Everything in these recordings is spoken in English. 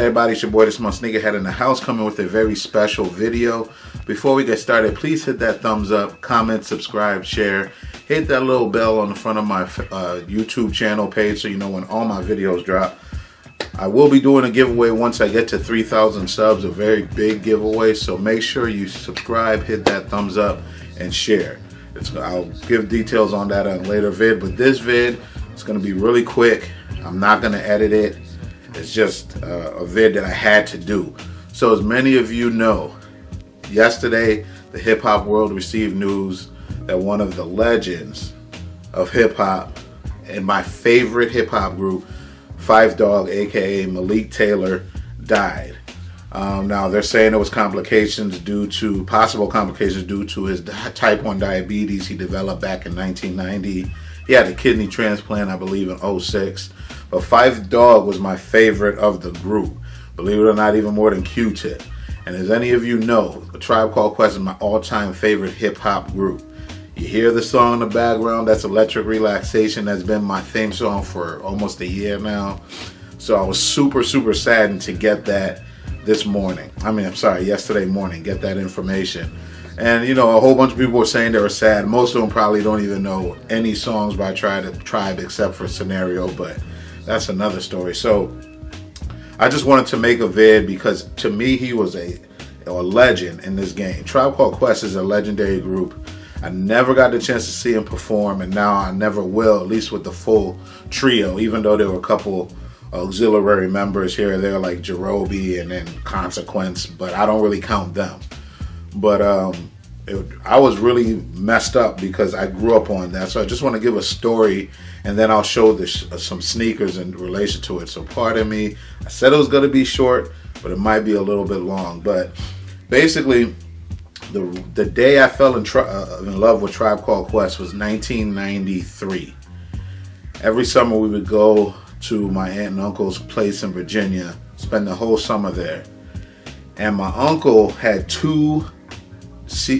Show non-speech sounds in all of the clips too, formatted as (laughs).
everybody? It's your boy, the Smart Sneakerhead in the house, coming with a very special video. Before we get started, please hit that thumbs up, comment, subscribe, share. Hit that little bell on the front of my uh, YouTube channel page so you know when all my videos drop. I will be doing a giveaway once I get to 3,000 subs, a very big giveaway. So make sure you subscribe, hit that thumbs up, and share. It's, I'll give details on that on later vid, but this vid, it's going to be really quick. I'm not going to edit it. It's just uh, a vid that I had to do. So as many of you know, yesterday the hip hop world received news that one of the legends of hip hop and my favorite hip hop group, Phife Dawg, aka Malik Taylor, died. Um, now they're saying it was complications due to possible complications due to his type 1 diabetes he developed back in 1990. He had a kidney transplant, I believe, in 06. But Phife Dawg was my favorite of the group. Believe it or not, even more than Q-Tip. And as any of you know, A Tribe Called Quest is my all-time favorite hip-hop group. You hear the song in the background, that's Electric Relaxation. That's been my theme song for almost a year now. So I was super, super saddened to get that this morning. I mean, I'm sorry, yesterday morning, get that information. And you know, a whole bunch of people were saying they were sad. Most of them probably don't even know any songs by Tribe, Tribe except for Scenario, but that's another story. So I just wanted to make a vid because to me he was a a legend in this game. Tribe Called Quest is a legendary group. I never got the chance to see him perform, and now I never will, at least with the full trio, even though there were a couple auxiliary members here they're like Jarobi and then Consequence, but I don't really count them. But um, it, I was really messed up because I grew up on that. So I just want to give a story and then I'll show this, uh, some sneakers in relation to it. So pardon me. I said it was going to be short, but it might be a little bit long. But basically, the the day I fell in, uh, in love with Tribe Called Quest was 1993. Every summer we would go to my aunt and uncle's place in Virginia, spend the whole summer there. And my uncle had two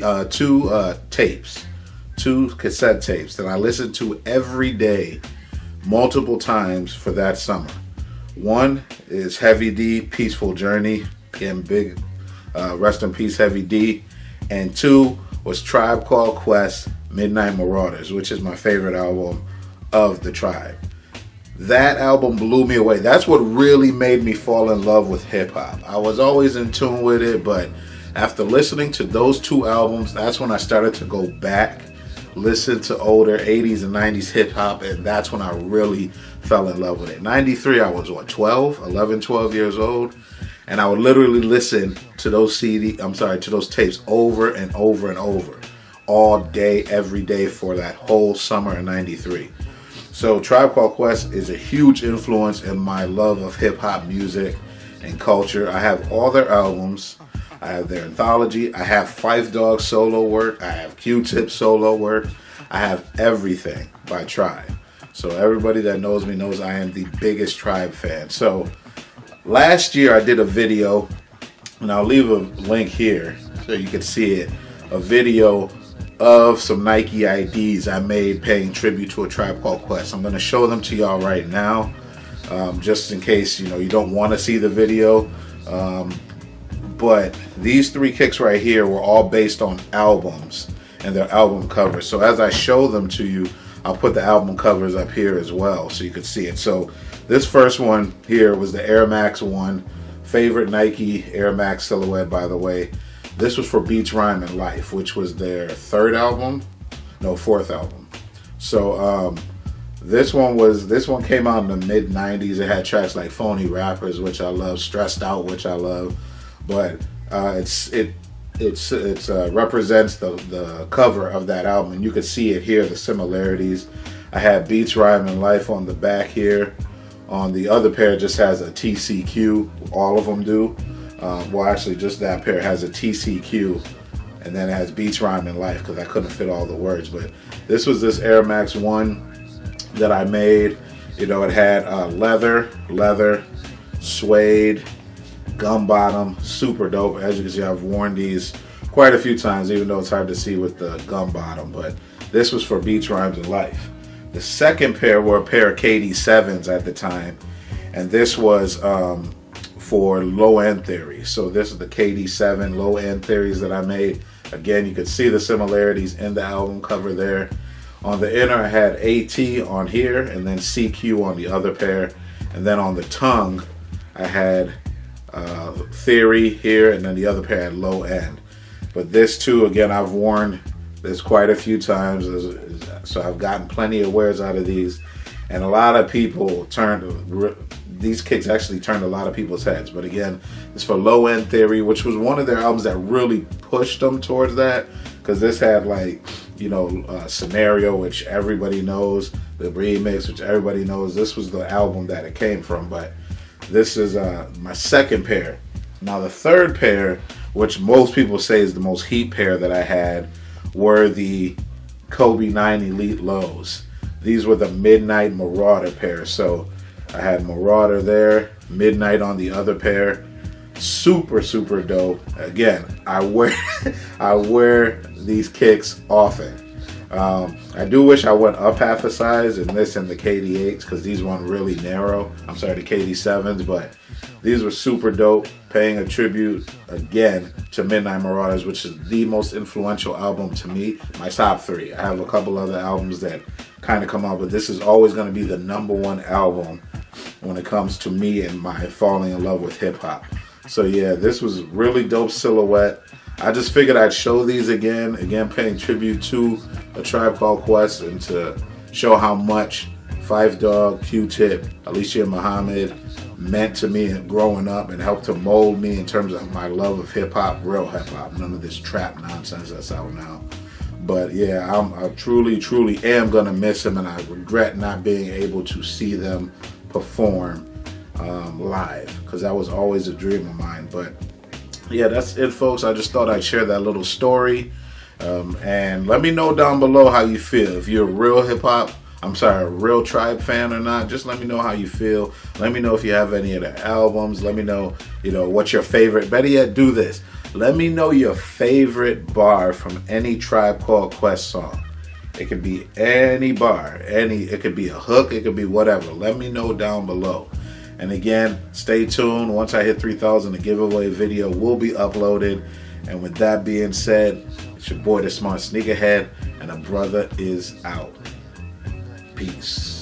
uh, two uh, tapes, two cassette tapes that I listened to every day, multiple times for that summer. One is Heavy D, Peaceful Journey, and big uh, rest in peace, Heavy D. And two was Tribe Called Quest, Midnight Marauders, which is my favorite album of the Tribe. That album blew me away. That's what really made me fall in love with hip hop. I was always in tune with it, but after listening to those two albums, that's when I started to go back, listen to older 80s and 90s hip hop, and that's when I really fell in love with it. 93, I was what, 12, 11, 12 years old, and I would literally listen to those CD, I'm sorry, to those tapes over and over and over, all day, every day for that whole summer in 93. So Tribe Called Quest is a huge influence in my love of hip hop music and culture. I have all their albums. I have their anthology. I have Phife Dawg solo work. I have Q-Tip solo work. I have everything by Tribe. So everybody that knows me knows I am the biggest Tribe fan. So last year I did a video, and I'll leave a link here so you can see it. A video of some Nike IDs I made paying tribute to a Tribe Called Quest. I'm going to show them to y'all right now, um, just in case you know you don't want to see the video. Um, but these three kicks right here were all based on albums and their album covers. So as I show them to you, I'll put the album covers up here as well so you can see it. So this first one here was the Air Max 1, favorite Nike Air Max silhouette by the way. This was for Beats Rhyme and Life, which was their third album, no, fourth album. So um, this one was this one came out in the mid 90s. It had tracks like Phony Rappers, which I love, Stressed Out, which I love but uh, it's it it's it's uh, represents the the cover of that album, and you can see it here the similarities. I have Beats Rhyme and Life on the back here. On the other pair, just has a TCQ. All of them do. Um, well, actually, just that pair has a TCQ, and then it has Beats Rhyme and Life because I couldn't fit all the words. But this was this Air Max One that I made. You know, it had uh, leather, leather, suede, gum bottom, super dope. As you can see, I've worn these quite a few times, even though it's hard to see with the gum bottom, but this was for Beats Rhymes and Life. The second pair were a pair of KD7s at the time, and this was um, for low end theory. So this is the KD7 low end theories that I made. Again, you could see the similarities in the album cover there. On the inner, I had AT on here and then CQ on the other pair. And then on the tongue, I had uh, Theory here and then the other pair had low end. But this too, again, I've worn this quite a few times. So I've gotten plenty of wears out of these. And a lot of people turned, these kicks actually turned a lot of people's heads. But again, it's for Low End Theory, which was one of their albums that really pushed them towards that. Because this had like you know, uh, Scenario, which everybody knows, the remix, which everybody knows. This was the album that it came from, but this is uh, my second pair. Now, the third pair, which most people say is the most heat pair that I had, were the Kobe 9 Elite Lows. These were the Midnight Marauder pair. So I had Marauder there, Midnight on the other pair. Super, super dope. Again, I wear (laughs) I wear these kicks often. Um, I do wish I went up half a size in this and the KD8s because these one really narrow. I'm sorry, the KD7s, but these were super dope. Paying a tribute again to Midnight Marauders, which is the most influential album to me. My top three. I have a couple other albums that kind of come out, but this is always going to be the number one album when it comes to me and my falling in love with hip hop. So yeah, this was really dope silhouette. I just figured I'd show these again, again paying tribute to a tribe called Quest and to show how much Phife Dawg, Q-Tip, Ali Shaheed Muhammad meant to me growing up and helped to mold me in terms of my love of hip hop, real hip hop, none of this trap nonsense that's out now. But yeah, I'm, I truly, truly am gonna miss them, and I regret not being able to see them perform um, live because that was always a dream of mine. But yeah, that's it, folks. I just thought I'd share that little story. Um, and let me know down below how you feel. If you're a real hip hop, I'm sorry, a real tribe fan or not, just let me know how you feel. Let me know if you have any of the albums. Let me know, you know, what's your favorite. Better yet, do this. Let me know your favorite bar from any Tribe Called Quest song. It could be any bar, any. It could be a hook. It could be whatever. Let me know down below. And again, stay tuned. Once I hit 3,000, the giveaway video will be uploaded. And with that being said, it's your boy, the Smart Sneakerhead, and a brother is out. Peace.